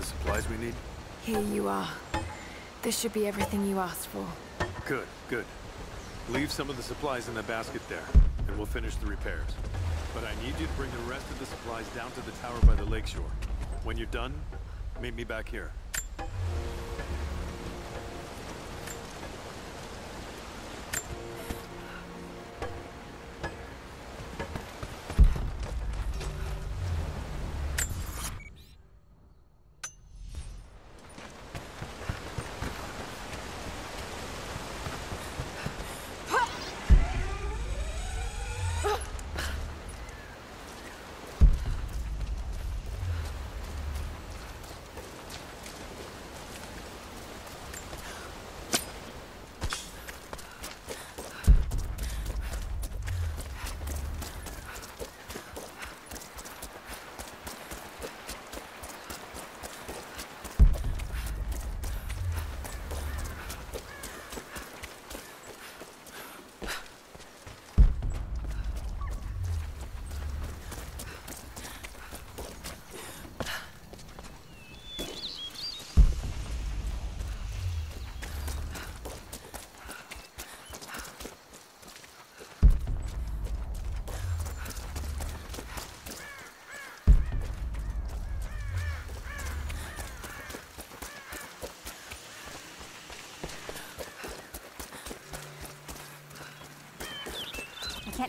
the supplies we need? Here you are. This should be everything you asked for. Good, good. Leave some of the supplies in the basket there, and we'll finish the repairs. But I need you to bring the rest of the supplies down to the tower by the lakeshore. When you're done, meet me back here.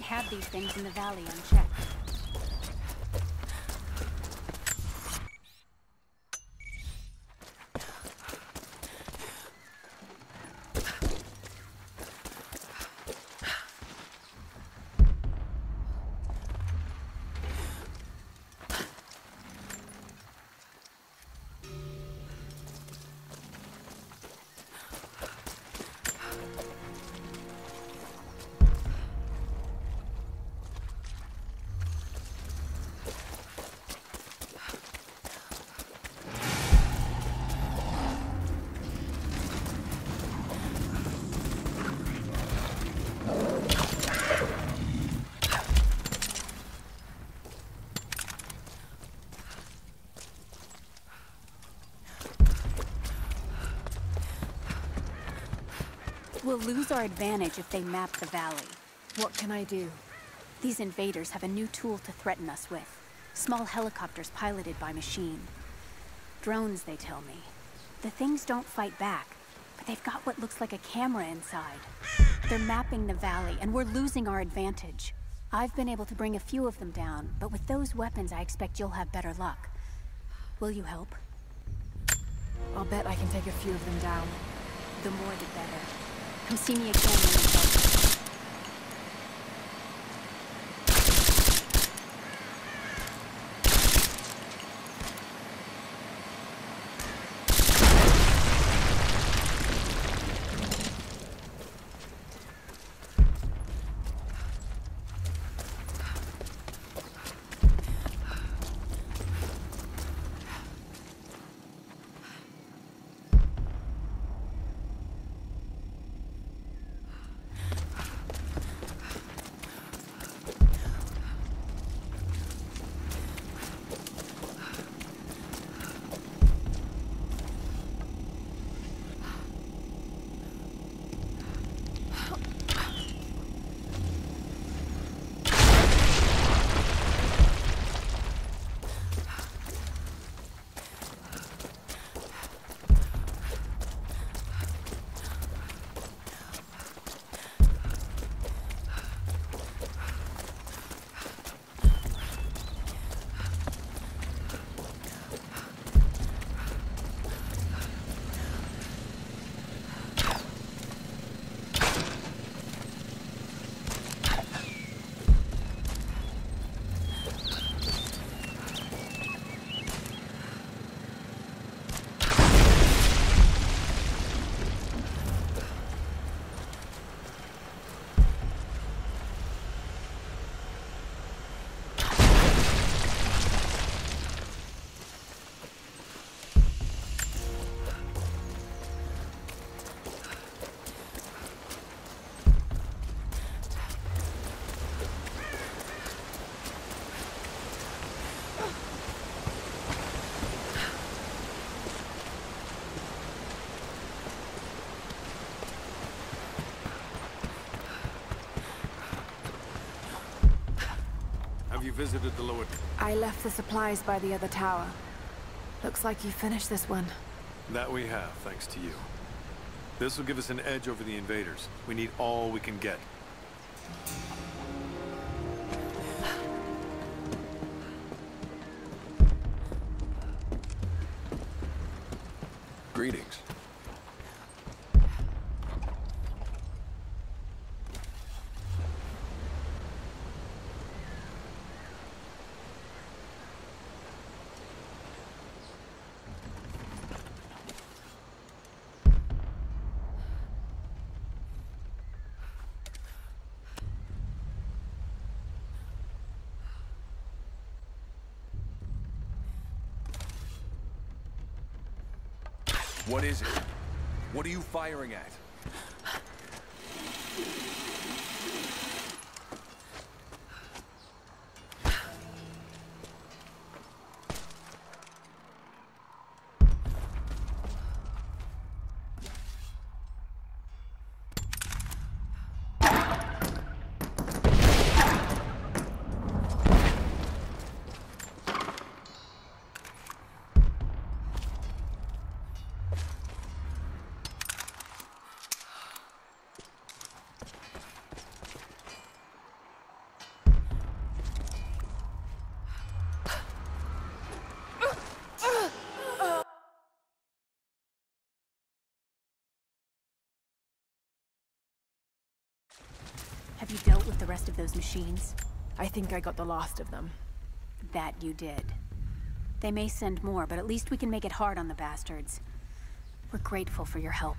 Can't have these things in the valley unchecked. Lose our advantage if they map the valley. What can I do? These invaders have a new tool to threaten us with. Small helicopters piloted by machine. Drones, they tell me. The things don't fight back, but they've got what looks like a camera inside. They're mapping the valley, and we're losing our advantage. I've been able to bring a few of them down, but with those weapons, I expect you'll have better luck. Will you help? I'll bet I can take a few of them down. The more the better. Come see me again visited the lower... I left the supplies by the other tower. Looks like you finished this one. That we have, thanks to you. This will give us an edge over the invaders. We need all we can get. What is it? What are you firing at? Rest of those machines? I think I got the last of them. That you did. They may send more, but at least we can make it hard on the bastards. We're grateful for your help.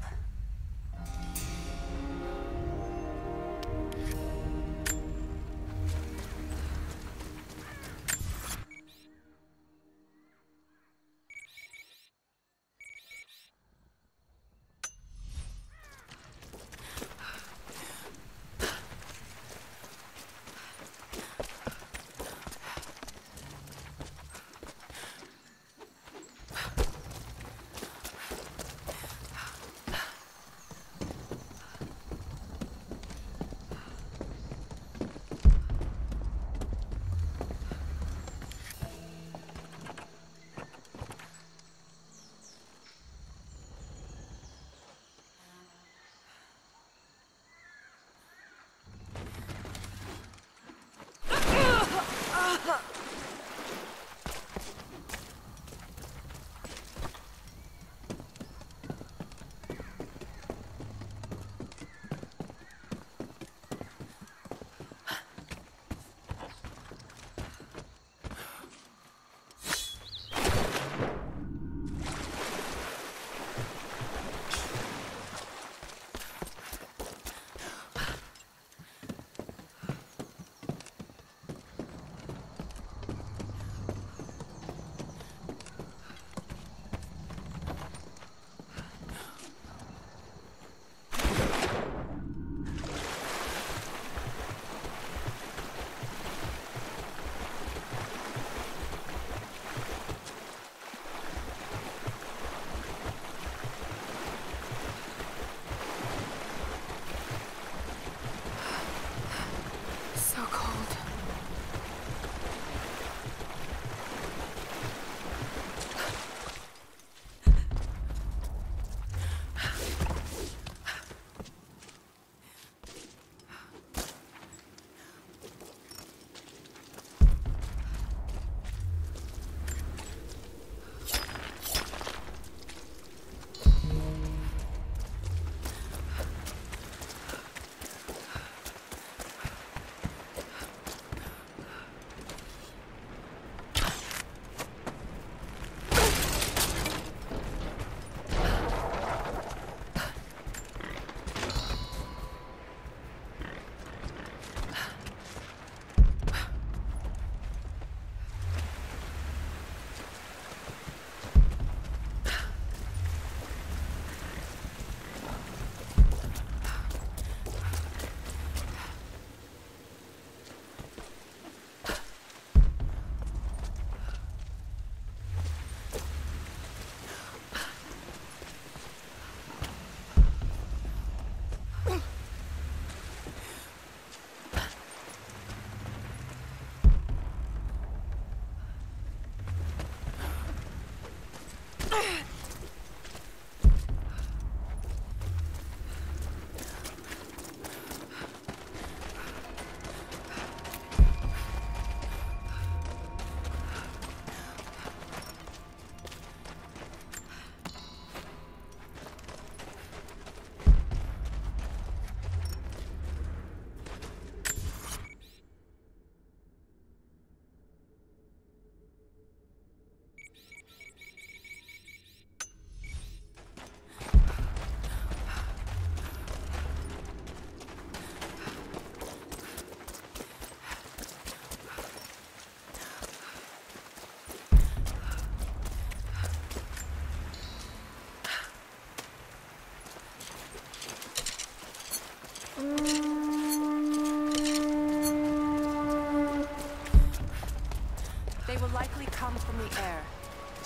From the air.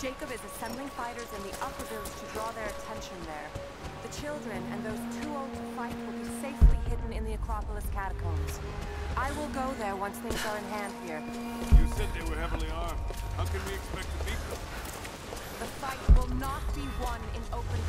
Jacob is assembling fighters in the upper village to draw their attention there. The children and those too old to fight will be safely hidden in the Acropolis catacombs. I will go there once things are in hand here. You said they were heavily armed. How can we expect to beat them? The fight will not be won in open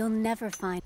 You'll never find.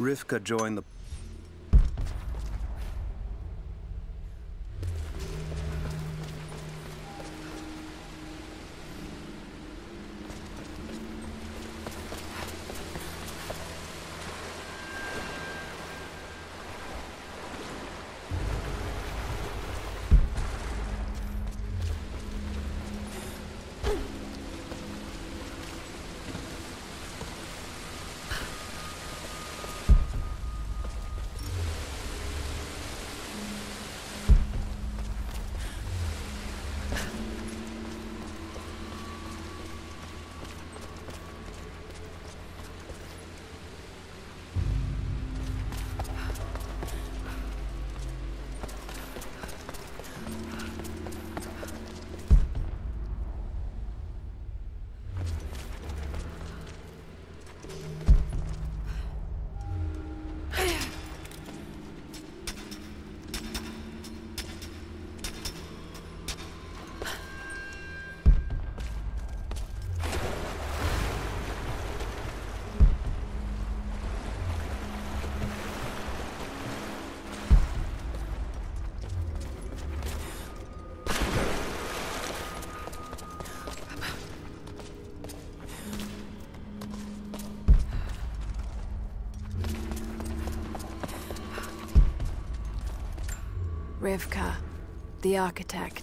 Rivka joined the Rivka, the architect.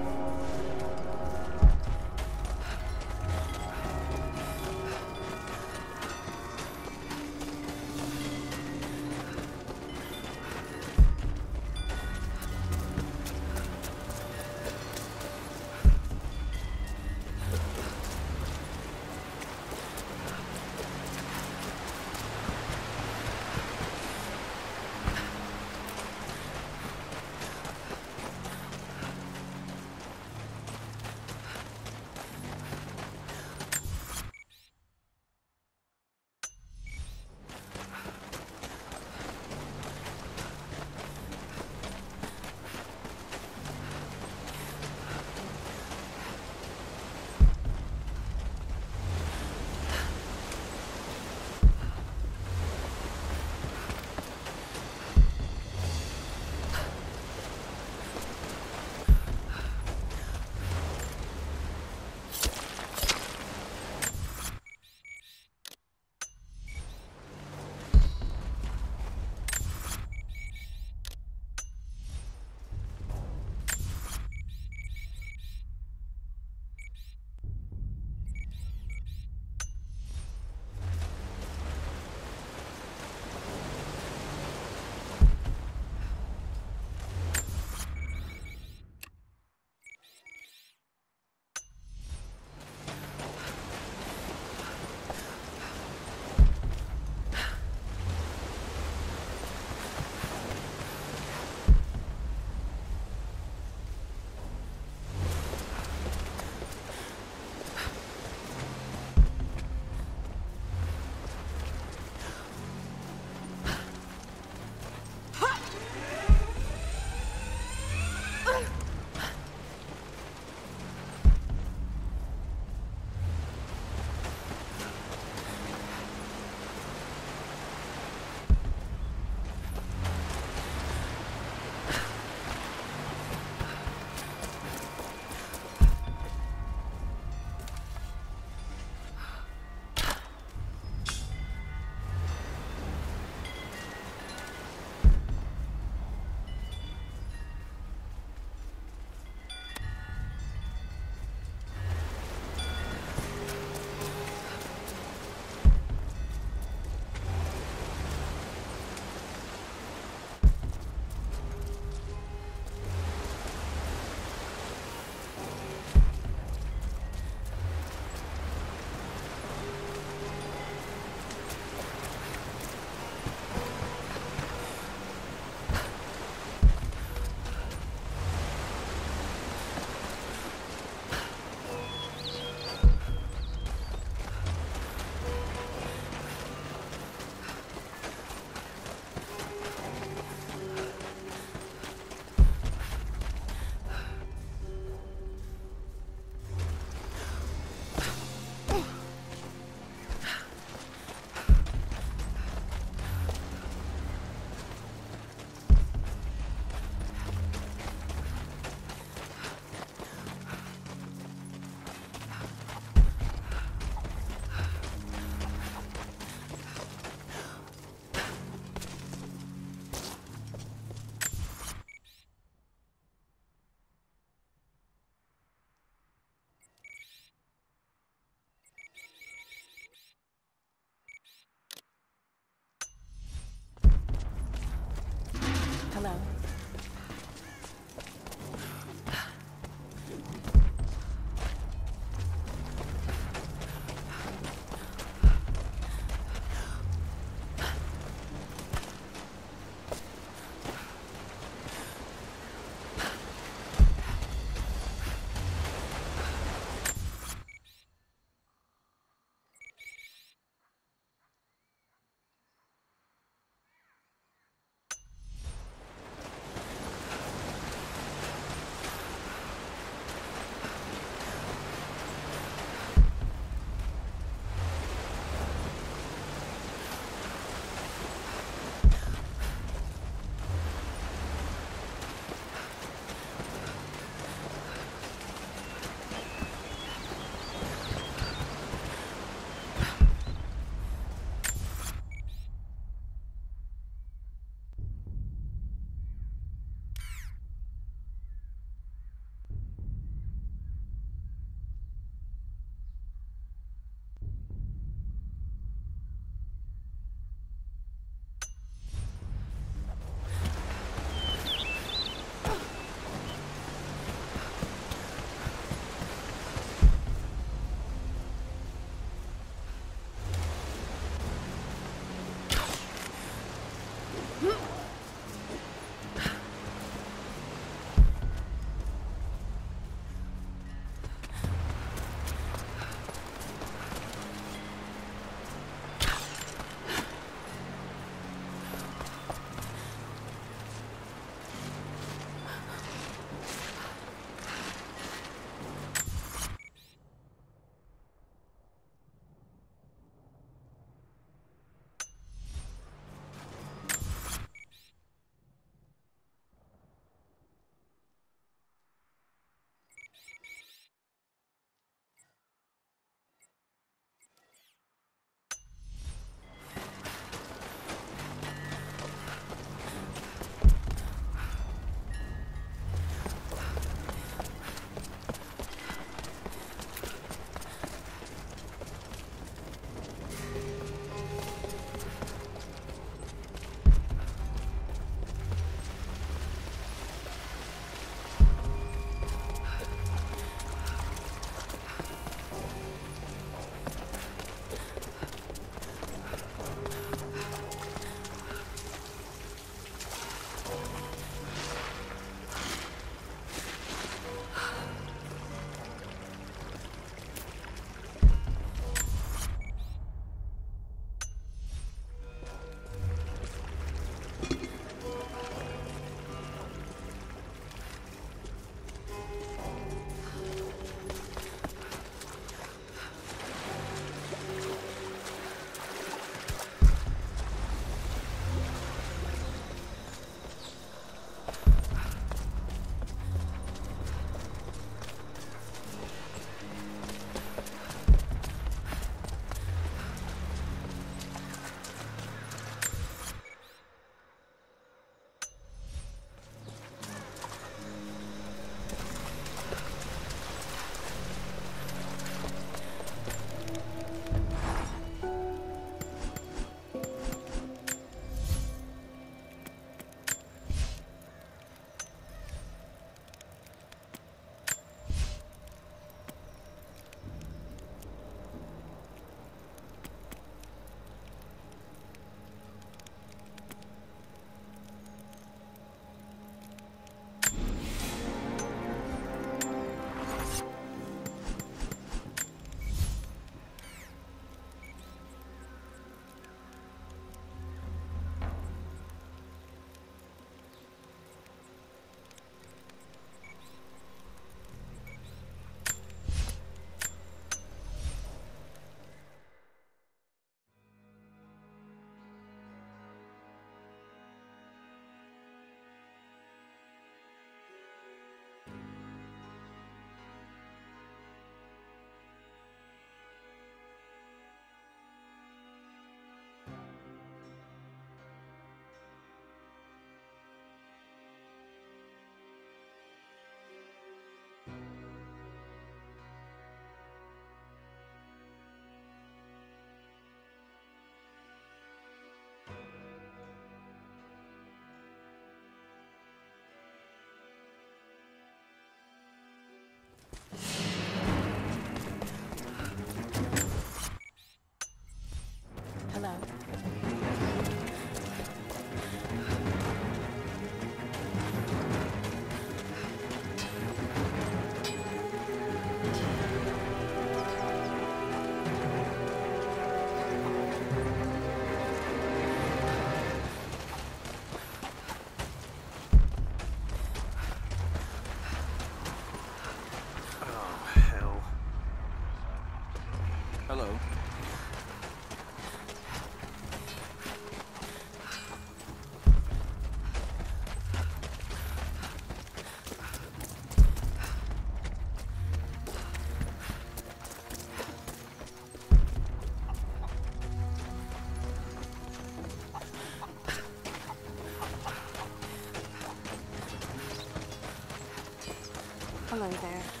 Hello there.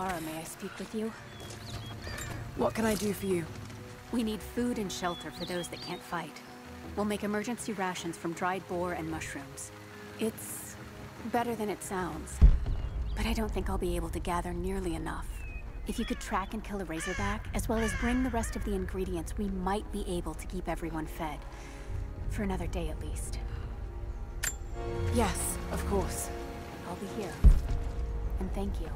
Lara, may I speak with you? What can I do for you? We need food and shelter for those that can't fight. We'll make emergency rations from dried boar and mushrooms. It's better than it sounds, but I don't think I'll be able to gather nearly enough. If you could track and kill a razorback, as well as bring the rest of the ingredients, we might be able to keep everyone fed. For another day at least. Yes, of course. I'll be here. And thank you.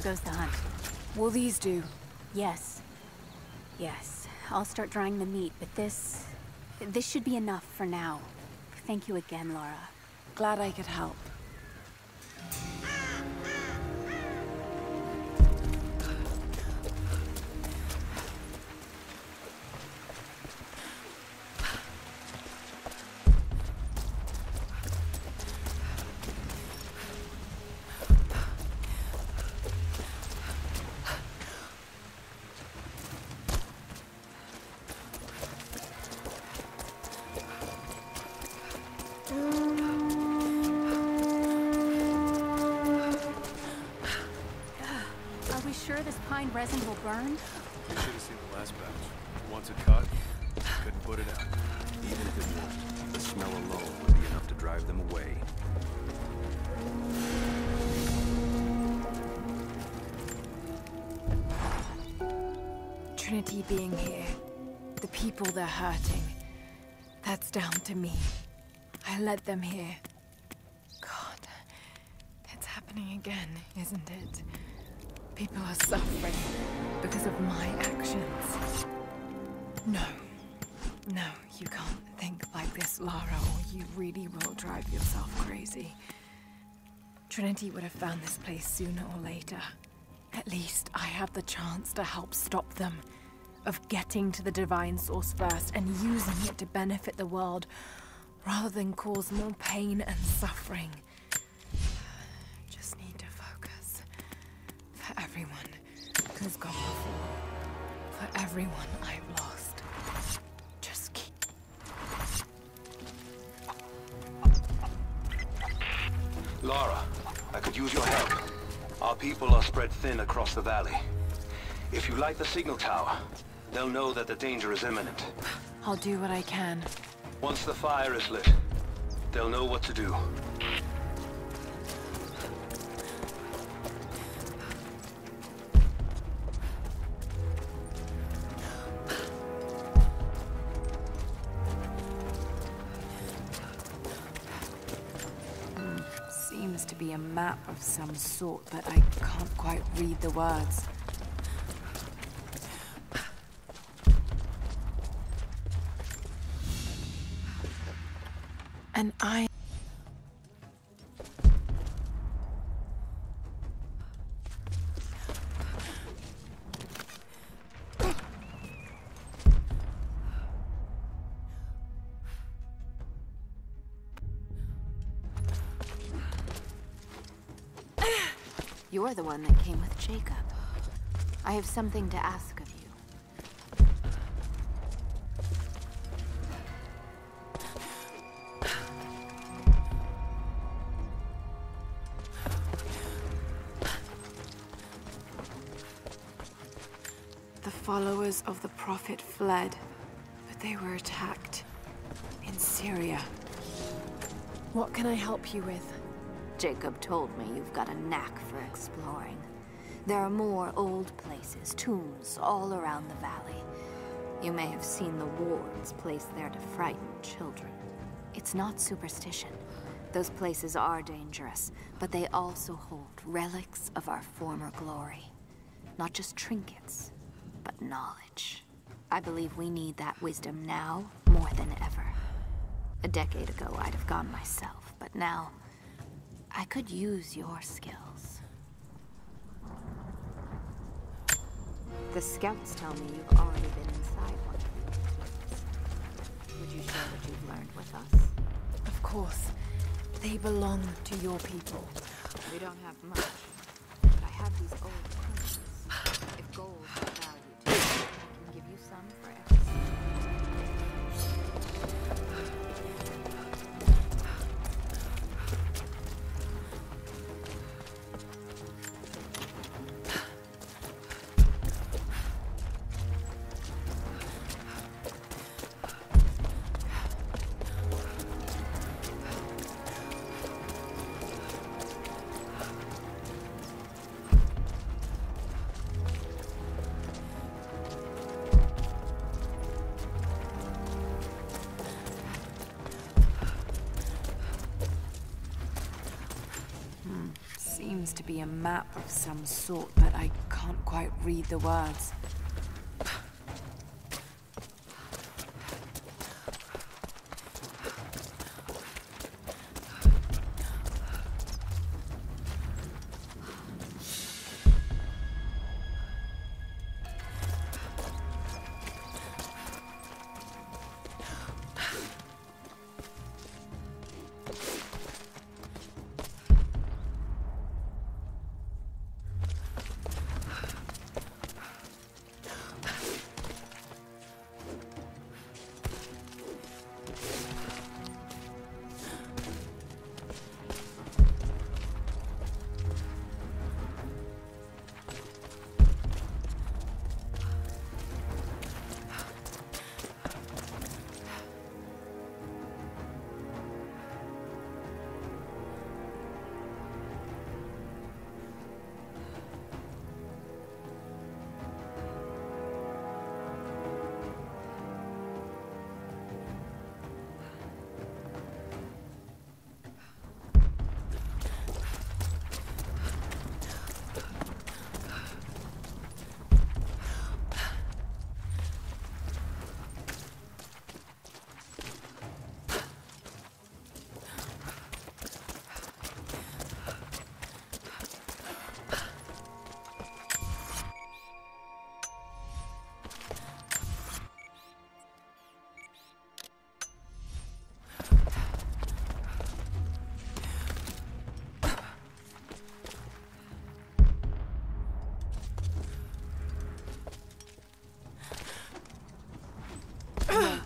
How goes the hunt? Will these do? Yes. Yes. I'll start drying the meat, but this... This should be enough for now. Thank you again, Lara. Glad I could help. Resin will burn? You should have seen the last batch. Once it caught, couldn't put it out. Even if it won't, the smell alone would be enough to drive them away. Trinity being here, the people they're hurting, that's down to me. I led them here. God, it's happening again, isn't it? People are suffering because of my actions. No. No, you can't think like this, Lara, or you really will drive yourself crazy. Trinity would have found this place sooner or later. At least I have the chance to help stop them. Of getting to the Divine Source first and using it to benefit the world, rather than cause more pain and suffering. Just need to focus. For everyone who's gone before. For everyone I've lost. Just keep... Lara, I could use your help. Our people are spread thin across the valley. If you light the signal tower, they'll know that the danger is imminent. I'll do what I can. Once the fire is lit, they'll know what to do. Be a map of some sort, but I can't quite read the words. And I... You're the one that came with Jacob. I have something to ask of you. The followers of the Prophet fled, but they were attacked. In Syria. What can I help you with? Jacob told me you've got a knack for exploring. There are more old places, tombs, all around the valley. You may have seen the wards placed there to frighten children. It's not superstition. Those places are dangerous, but they also hold relics of our former glory. Not just trinkets, but knowledge. I believe we need that wisdom now more than ever. A decade ago, I'd have gone myself, but now I could use your skills. The scouts tell me you've already been inside one of these. Would you share what you've learned with us? Of course. They belong to your people. We don't have much, but I have these old coins. If gold is value to you, I can give you some be a map of some sort, but I can't quite read the words.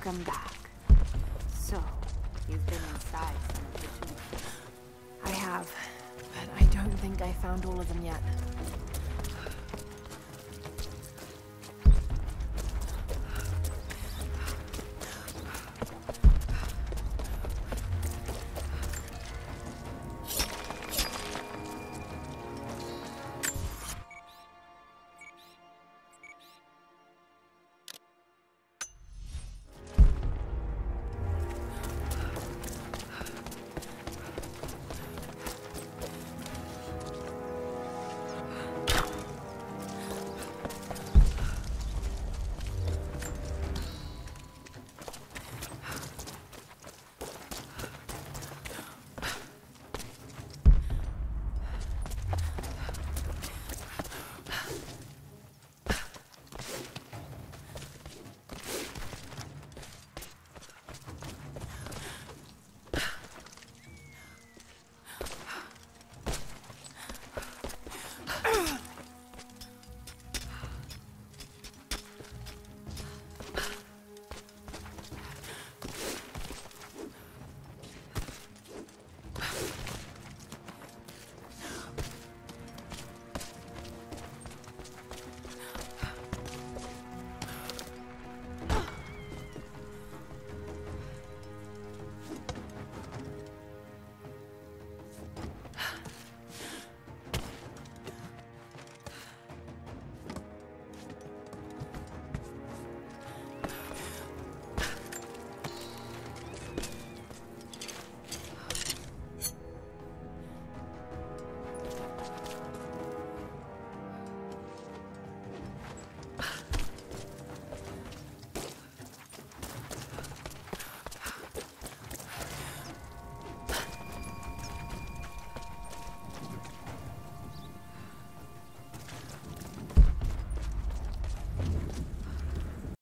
Them back. So, you've been inside some of the tombs. I have, but I don't think I found all of them yet.